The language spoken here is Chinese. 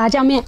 炸酱面。